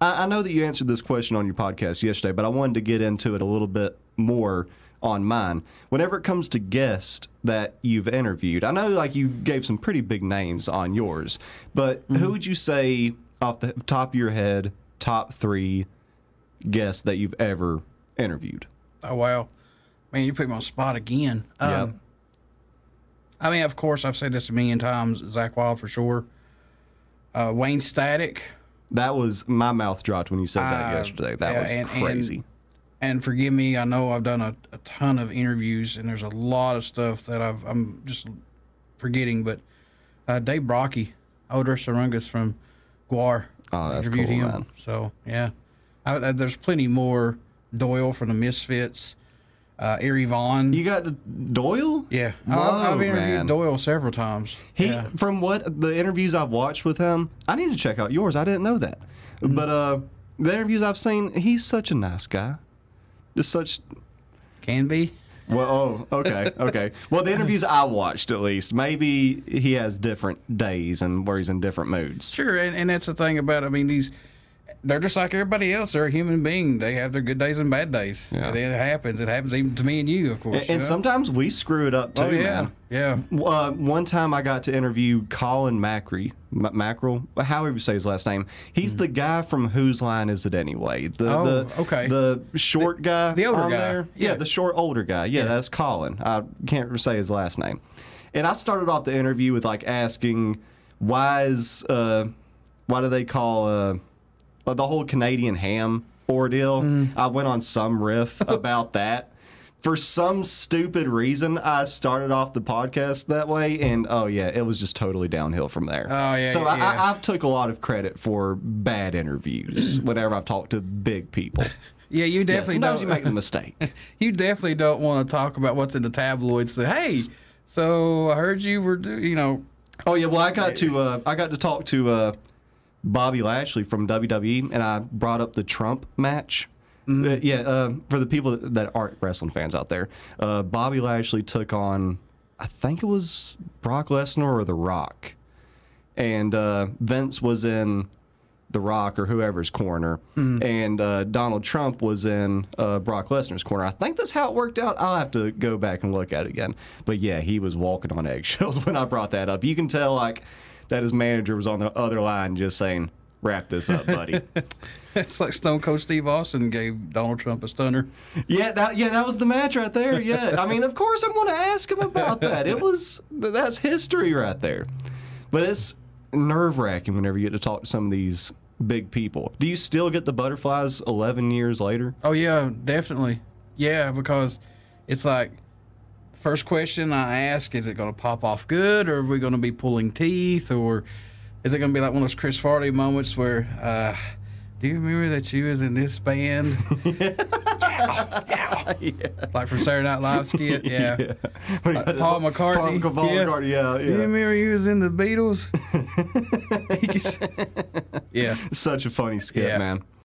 I, I know that you answered this question on your podcast yesterday, but I wanted to get into it a little bit more on mine. Whenever it comes to guests that you've interviewed, I know like you gave some pretty big names on yours, but who would you say off the top of your head, top three guests that you've ever interviewed? Oh wow, man, you put me on spot again. Um, Yep. I mean, of course, I've said this a million times. Zakk Wylde for sure. Uh, Wayne Static, That was my mouth dropped when you said that Uh, yesterday. That yeah, was and- and- crazy. and forgive me, I know I've done a, a ton of interviews, and there's a lot of stuff that I've, I'm just forgetting. But uh, Dave Brockie, Oderus Urungus from GWAR, Oh, that's interviewed cool, him. man. So yeah, I, I, there's plenty more. Doyle from the Misfits, uh, Ari Vaughn. you got Doyle? yeah, Whoa, I've interviewed man. Doyle several times. He, yeah. from what the interviews I've watched with him, I need to check out yours. I didn't know that, Mm-hmm. but uh, the interviews I've seen, he's such a nice guy. Just such. can be. Well, oh, okay, okay. Well, the interviews I watched, at least, maybe he has different days and where he's in different moods. Sure, and, and that's the thing about. I mean, these they're just like everybody else. They're a human being. They have their good days and bad days. Yeah. It, it happens. It happens even to me and you, of course. And, you and know? sometimes we screw it up too, oh yeah, man. yeah. Uh, one time I got to interview Colin Macri, M- Mackerel, however you say his last name. He's the guy from Whose Line Is It Anyway? The. Oh, the, okay. The short guy. the older on guy. There. Yeah. Yeah. the short older guy. Yeah, Yeah. that's Colin. I can't say his last name. And I started off the interview with like asking, why is uh, why do they call uh, uh, the whole Canadian ham ordeal? Mm. I went on some riff about that. For some stupid reason, I started off the podcast that way, and oh yeah, it was just totally downhill from there. Oh, yeah, So I, yeah. I, I've took a lot of credit for bad interviews whenever I've talked to big people. Yeah, you Yeah, definitely sometimes don't. you make the mistake. you definitely don't want to talk about what's in the tabloids. Say, hey, so I heard you were, do, you know, Oh yeah, well I got to uh, I got to talk to uh, Bobby Lashley from WWE, and I brought up the Trump match. Uh, yeah, uh, for the people that, that aren't wrestling fans out there, uh, Bobby Lashley took on, I think it was Brock Lesnar or The Rock, and uh, Vince was in The Rock or whoever's corner, and uh, Donald Trump was in uh, Brock Lesnar's corner. I think that's how it worked out. I'll have to go back and look at it again. But yeah, he was walking on eggshells when I brought that up. You can tell like that his manager was on the other line just saying, "Wrap this up, buddy." it's like Stone Cold Steve Austin gave Donald Trump a stunner. yeah, that yeah, that was the match right there. Yeah, I mean, of course I'm going to ask him about that. It was that's history right there. But it's nerve wracking whenever you get to talk to some of these big people. Do you still get the butterflies 11 years later? Oh yeah, definitely. Yeah, because it's like first question I ask is it going to pop off good or are we going to be pulling teeth or is it going to be like one of those Chris Farley moments where uh do you remember that you was in this band? Yow. Like from Saturday Night Live skit, yeah. yeah. Paul McCartney, Paul, Paul yeah. McCartney, yeah, Do you remember he was in the Beatles? Yeah. Such a funny skit, Yeah. man.